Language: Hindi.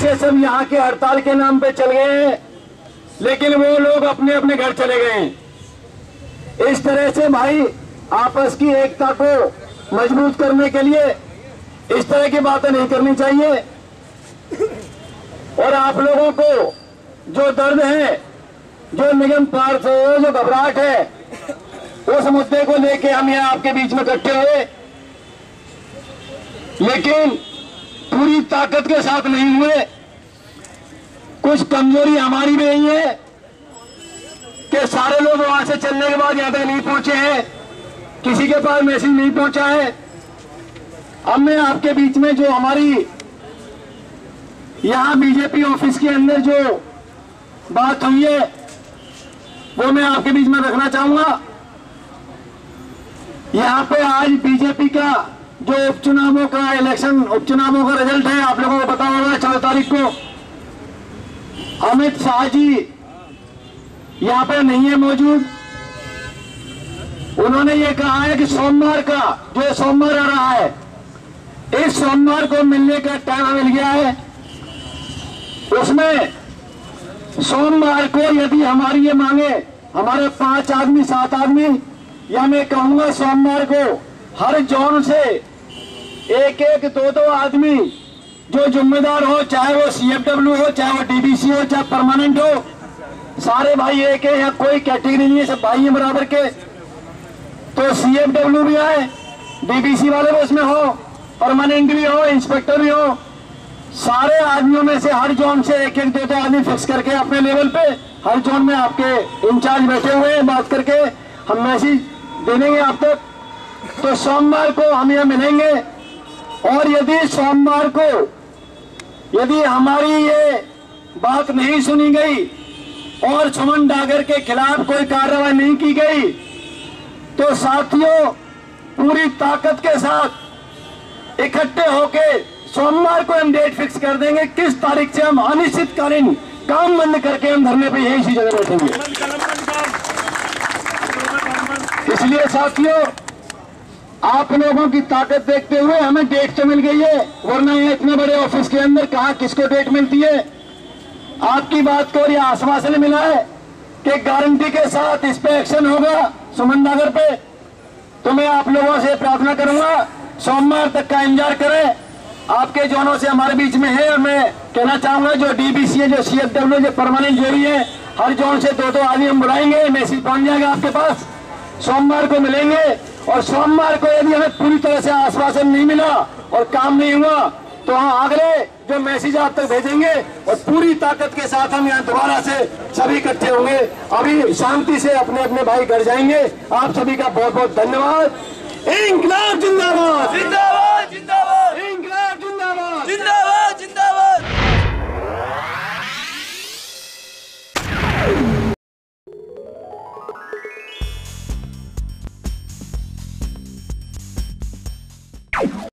से सब यहाँ के हड़ताल के नाम पे चल गए लेकिन वो लोग अपने अपने घर चले गए इस तरह से भाई, आपस की एकता को मज़बूत करने के लिए इस तरह की बातें नहीं करनी चाहिए। और आप लोगों को जो दर्द है, जो निगम पार से है, जो घबराहट है, उस मुद्दे को लेके हम यहाँ आपके बीच में इकट्ठे हुए। लेकिन पूरी ताकत के साथ नहीं हुए। कुछ कमज़ोरी हमारी भी नहीं है कि सारे लोग वहाँ से चलने के बाद यहाँ तक नहीं पहुँचे हैं। किसी के पास मैसेज नहीं पहुँचा है। अब मैं आपके बीच में जो हमारी यहाँ बीजेपी ऑफ़िस के अंदर जो बात हुई है, वो मैं आपके बीच में रखना चाहूँगा। यहाँ पे आज बीजेपी का जो उपचुनावों का इलेक्शन उपचुनावों का रिज़ल्ट है, आप लोगों को पता होगा चौदह तारीख को। अमित शाह जी, यहाँ पर नहीं है मौजूद। उन्होंने ये कहा है कि सोमवार का, जो सोमवार आ रहा है, इस सोमवार को मिलने का टाइम मिल गया है। उसमें सोमवार को यदि हमारी ये मांगे, हमारे पाँच आदमी, सात आदमी, या मैं कहूँगा सोमवार को हर जोन से एक एक दो दो आदमी जो जिम्मेदार हो, चाहे वो सीएफडब्ल्यू हो, चाहे वो डीबीसी हो, चाहे परमानेंट हो, सारे भाई एक है या कोई कैटेगरी नहीं है, सब भाई हैं बराबर के। तो सीएफडब्ल्यू भी आए डीबीसी वाले भी उसमें हो परमानेंट भी हो इंस्पेक्टर भी हो, सारे आदमियों में से हर जोन से एक एक दो दो आदमी फिक्स करके अपने लेवल पे हर जोन में आपके इंचार्ज बैठे हुए हैं, बात करके हम मैसेज दे देंगे आप तक तो सोमवार को हम यहाँ मिलेंगे और यदि सोमवार को यदि हमारी ये बात नहीं सुनी गई और सुमन डागर के खिलाफ कोई कार्रवाई नहीं की गई तो साथियों पूरी ताकत के साथ इकट्ठे होके सोमवार को हम डेट फिक्स कर देंगे किस तारीख से हम अनिश्चितकालीन काम बंद करके हम धरने पे यही इसी जगह बैठेंगे इसलिए साथियों आप लोगों की ताकत देखते हुए हमें डेट तो मिल गई है, वरना ये इतने बड़े ऑफ़िस के अंदर कहा किसको डेट मिलती है? आपकी बात को यह आश्वासन मिला है कि गारंटी के साथ इस पे एक्शन होगा सुमन नगर पे। तो मैं आप लोगों से प्रार्थना करूँगा, सोमवार तक का इंतज़ार करें। आपके जोनों से हमारे बीच में है और मैं कहना चाहूँगा, जो डीबीसी है, जो सीएफडब्ल्यू जो परमानेंट जो भी है, हर जोन से दो दो आदमी हम बुलाएँगे मैसेज पहुँच जाएगा आपके पास। सोमवार को मिलेंगे। और सोमवार को यदि हमें पूरी तरह से आश्वासन नहीं मिला और काम नहीं हुआ तो हम अगले जो मैसेज आप तक भेजेंगे और पूरी ताकत के साथ हम यहाँ दोबारा से सभी इकट्ठे होंगे। अभी शांति से अपने अपने भाई घर जाएँगे। आप सभी का बहुत बहुत धन्यवाद। इंकलाब जिंदाबाद जिंदाबाद।